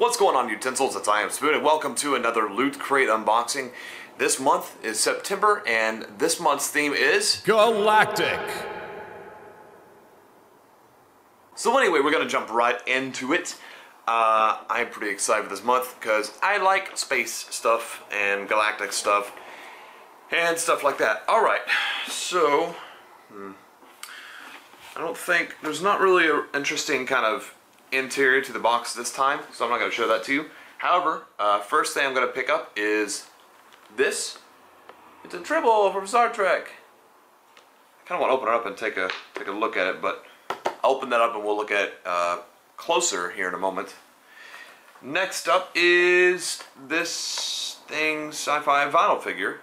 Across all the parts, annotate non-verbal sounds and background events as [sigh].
What's going on utensils? It's I Am Spoon and welcome to another Loot Crate unboxing. This month is September and this month's theme is... Galactic. So anyway, we're going to jump right into it. Uh, I'm pretty excited for this month because I like space stuff and galactic stuff and stuff like that. Alright, so... Hmm, I don't think... There's not really an interesting kind of interior to the box this time, so I'm not going to show that to you. However, uh, first thing I'm going to pick up is this. It's a Tribble from Star Trek. I kind of want to open it up and take a take a look at it, but I'll open that up and we'll look at uh, closer here in a moment. Next up is this thing sci-fi vinyl figure.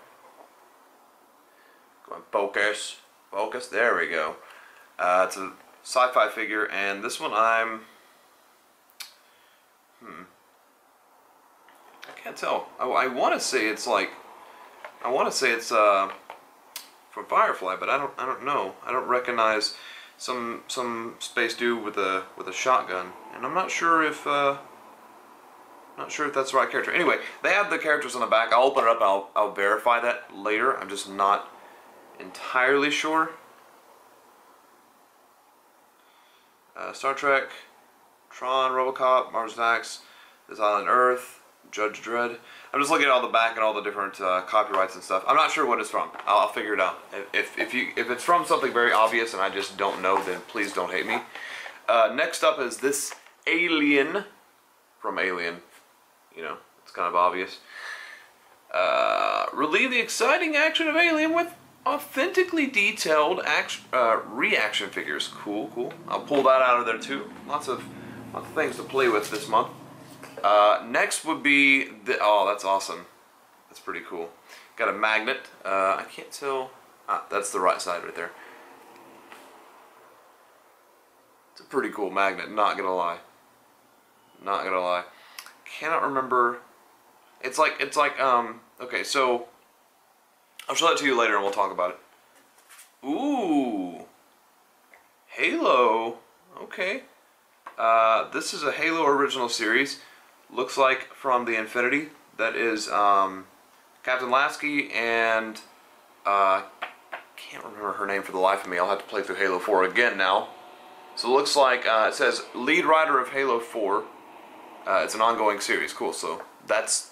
Go on, focus, focus. There we go. Uh, it's a sci-fi figure, and this one I'm Hmm. I can't tell. I, I want to say it's like, I want to say it's uh, from Firefly, but I don't. I don't know. I don't recognize some some space dude with a with a shotgun, and I'm not sure if. Uh, not sure if that's the right character. Anyway, they have the characters on the back. I'll open it up. I'll I'll verify that later. I'm just not entirely sure. Uh, Star Trek. Tron, Robocop, Mars Attacks, This Island Earth, Judge Dredd. I'm just looking at all the back and all the different uh, copyrights and stuff. I'm not sure what it's from. I'll, I'll, figure it out. If, if, you, if it's from something very obvious and I just don't know, then please don't hate me. Uh, next up is this Alien from Alien. You know, it's kind of obvious. Uh, relieve the exciting action of Alien with authentically detailed action, uh, reaction figures. Cool, cool. I'll pull that out of there too. Lots of Lots of things to play with this month. Uh, next would be the, oh, that's awesome. That's pretty cool. Got a magnet. Uh, I can't tell. Ah, that's the right side right there. It's a pretty cool magnet. Not gonna lie. Not gonna lie. Cannot remember. It's like it's like um. Okay, so I'll show that to you later, and we'll talk about it. Ooh. Halo. Okay. Uh, this is a Halo original series. Looks like from the Infinity. That is um, Captain Lasky and uh, can't remember her name for the life of me. I'll have to play through Halo 4 again now. So it looks like uh, it says lead writer of Halo 4. Uh, it's an ongoing series. Cool. So that's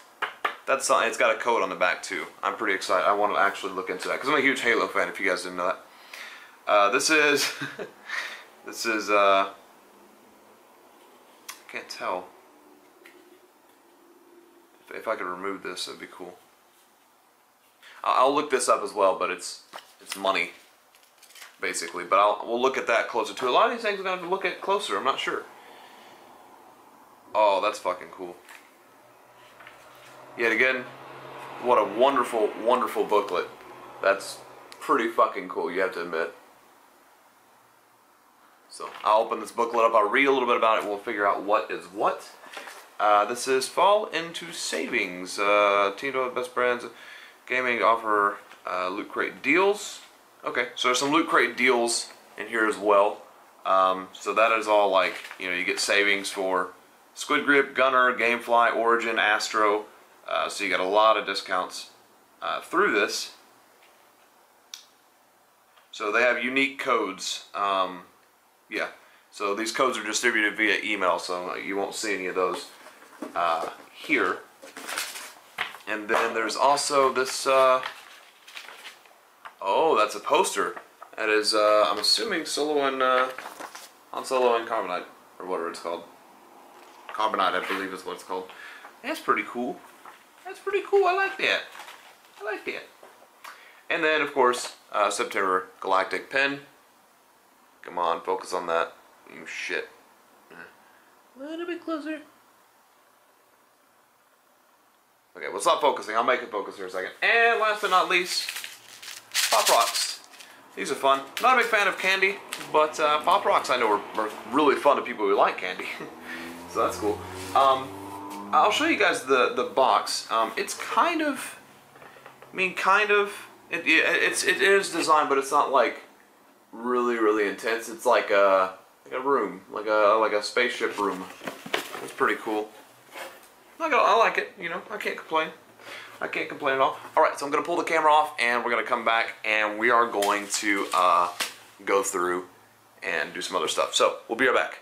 that's something. It's got a code on the back too. I'm pretty excited. I want to actually look into that because I'm a huge Halo fan. If you guys didn't know that. Uh, this is [laughs] this is uh, can't tell. If, if I could remove this, it'd be cool. I'll, I'll look this up as well, but it's it's money, basically. But I'll we'll look at that closer too. A lot of these things we're gonna have to look at closer. I'm not sure. Oh, that's fucking cool. Yet again, what a wonderful, wonderful booklet. That's pretty fucking cool, you have to admit. So I'll open this booklet up, I'll read a little bit about it, we'll figure out what is what. Uh, this is Fall into Savings. Uh, Team Best Brands Gaming offer uh, Loot Crate deals. Okay, so there's some Loot Crate deals in here as well. Um, so that is all like, you know, you get savings for Squid Grip, Gunnar, Gamefly, Origin, Astro. Uh, so you get a lot of discounts uh, through this. So they have unique codes. Um, yeah. So these codes are distributed via email, so you won't see any of those uh, here. And then there's also this, uh, oh, that's a poster. That is, uh, I'm assuming Solo and, uh, Han Solo and Carbonite, or whatever it's called. Carbonite, I believe is what it's called. That's pretty cool. That's pretty cool, I like that. I like that. And then, of course, uh, September Galactic Pen. Come on, focus on that. You shit. A little bit closer. Okay, well stop focusing. I'll make it focus here a second. And last but not least, Pop Rocks. These are fun. Not a big fan of candy, but uh, Pop Rocks I know are, are, really fun to people who like candy. [laughs] so that's cool. Um, I'll show you guys the, the box. Um, it's kind of, I mean, kind of, it, it, it's, it is designed, but it's not like really, really intense. It's like a, like a room, like a, like a spaceship room. It's pretty cool. I, got, I like it. You know, I can't complain. I can't complain at all. All right, so I'm gonna pull the camera off, and we're gonna come back, and we are going to uh, go through and do some other stuff. So we'll be right back.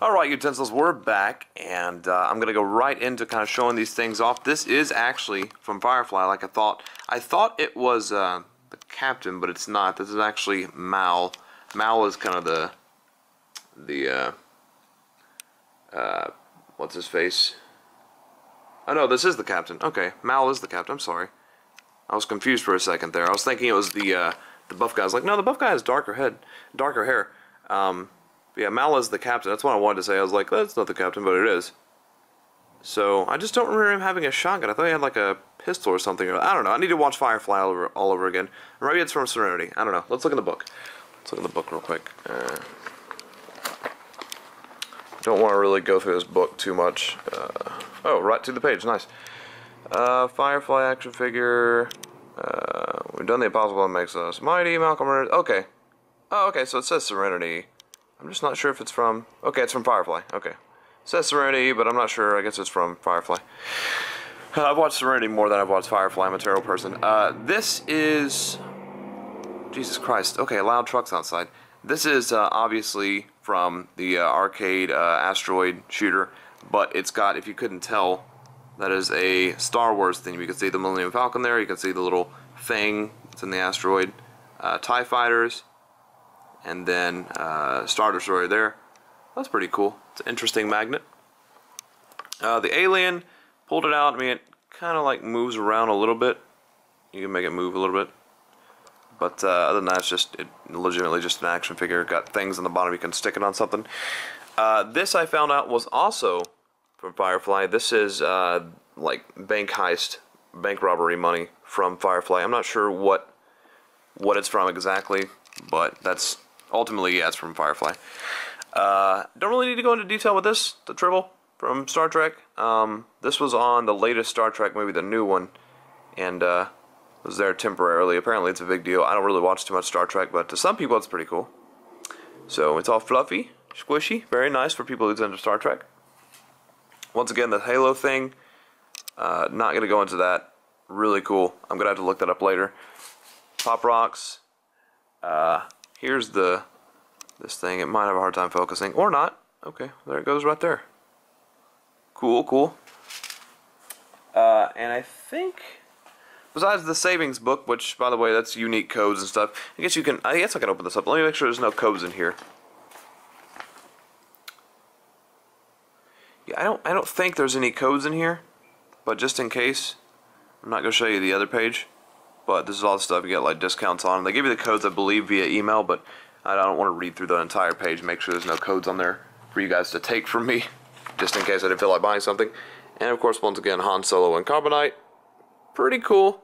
All right, utensils, we're back, and uh, I'm gonna go right into kind of showing these things off. This is actually from Firefly, like I thought. I thought it was uh, the captain, but it's not. This is actually Mal. Mal is kind of the the uh, uh, what's his face? Oh no, this is the captain. Okay, Mal is the captain. I'm sorry, I was confused for a second there. I was thinking it was the uh, the buff guy. I was like, no, the buff guy has darker head, darker hair. Um, yeah, Mal is the captain. That's what I wanted to say. I was like, that's not the captain, but it is. So I just don't remember him having a shotgun. I thought he had like a pistol or something. I don't know. I need to watch Firefly all over, all over again. Or maybe it's from Serenity. I don't know. Let's look in the book. Let's look in the book real quick. Uh, don't want to really go through this book too much. Uh, oh, right to the page. Nice. Uh, Firefly action figure. Uh, we've done the impossible that makes us mighty. Malcolm. Okay. Oh, okay. So it says Serenity. I'm just not sure if it's from... Okay, it's from Firefly. Okay. Says Serenity, but I'm not sure. I guess it's from Firefly. Uh, I've watched Serenity more than I've watched Firefly. I'm a terrible person. Uh, this is... Jesus Christ. Okay, loud trucks outside. This is uh, obviously from the uh, arcade uh, asteroid shooter, but it's got, if you couldn't tell, that is a Star Wars thing. You can see the Millennium Falcon there. You can see the little thing that's in the asteroid. TIE fighters and then Star Destroyer there. That's pretty cool. It's an interesting magnet. Uh, the alien, pulled it out. I mean, it kind of like moves around a little bit. You can make it move a little bit. But uh, other than that, it's just it, legitimately just an action figure. Got things on the bottom you can stick it on something. Uh, this I found out was also from Firefly. This is uh, like bank heist, bank robbery money from Firefly. I'm not sure what what it's from exactly, but that's ultimately, yeah, it's from Firefly. Uh, don't really need to go into detail with this, the Tribble from Star Trek. Um, this was on the latest Star Trek movie, the new one, and uh, was there temporarily. Apparently, it's a big deal. I don't really watch too much Star Trek, but to some people, it's pretty cool. So it's all fluffy, squishy, very nice for people who's into Star Trek. Once again, the Halo thing, uh, not going to go into that. Really cool. I'm going to have to look that up later. Pop Rocks. Uh, Here's the this thing. It might have a hard time focusing, or not. Okay, there it goes right there. Cool, cool. Uh, and I think, besides the savings book, which, by the way, that's unique codes and stuff, I guess you can, I guess I can open this up. Let me make sure there's no codes in here. Yeah, I don't, I don't think there's any codes in here, but just in case, I'm not going to show you the other page. But this is all the stuff you get like discounts on. They give you the codes, I believe, via email, but I don't want to read through the entire page. Make sure there's no codes on there for you guys to take from me, just in case I didn't feel like buying something. And of course, once again, Han Solo and Carbonite. Pretty cool.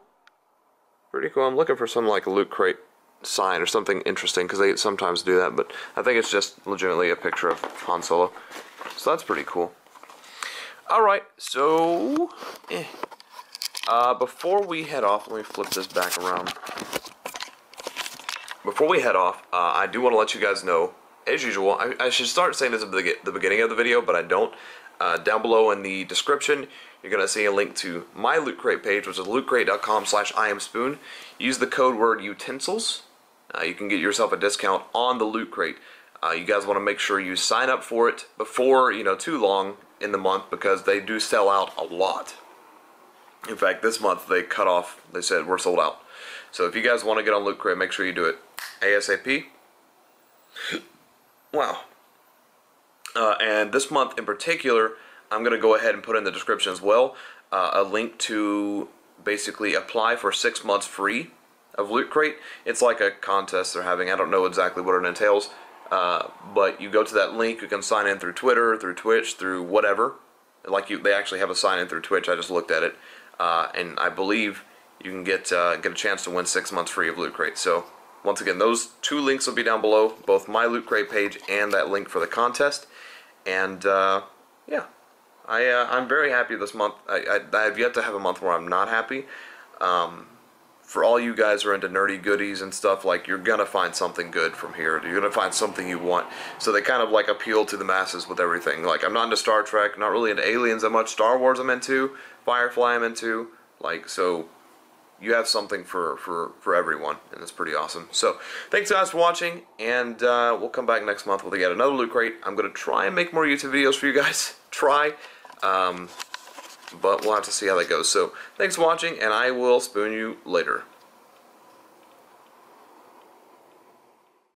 Pretty cool. I'm looking for some like a loot crate sign or something interesting because they sometimes do that, but I think it's just legitimately a picture of Han Solo. So that's pretty cool. Alright, so... Eh. Uh, before we head off, let me flip this back around. Before we head off, uh, I do want to let you guys know, as usual, I, I should start saying this at the, beginning of the video, but I don't. Uh, down below in the description, you're going to see a link to my Loot Crate page, which is lootcrate.com slash iamspoon. Use the code word utensils. Uh, you can get yourself a discount on the Loot Crate. Uh, you guys want to make sure you sign up for it before, you know, too long in the month because they do sell out a lot. In fact, this month they cut off, they said we're sold out. So if you guys want to get on Loot Crate, make sure you do it ASAP. wow. Uh, and this month in particular, I'm going to go ahead and put in the description as well uh, a link to basically apply for six months free of Loot Crate. It's like a contest they're having. I don't know exactly what it entails. Uh, but you go to that link, you can sign in through Twitter, through Twitch, through whatever. Like you, they actually have a sign in through Twitch. I just looked at it uh, and I believe you can get uh, get a chance to win six months free of Loot Crate. So once again, those two links will be down below, both my Loot Crate page and that link for the contest. And uh, yeah, I uh, I'm very happy this month. I, I, I have yet to have a month where I'm not happy. Um, for all you guys who are into nerdy goodies and stuff, like you're gonna find something good from here. You're gonna find something you want. So they kind of like appeal to the masses with everything. Like I'm not into Star Trek, not really into aliens that much. Star Wars I'm into, Firefly I'm into. Like so, you have something for for for everyone, and it's pretty awesome. So thanks guys for watching, and uh, we'll come back next month with yet another loot crate. I'm gonna try and make more YouTube videos for you guys. [laughs] try. Um, but we'll have to see how that goes. So, thanks for watching, and I will spoon you later.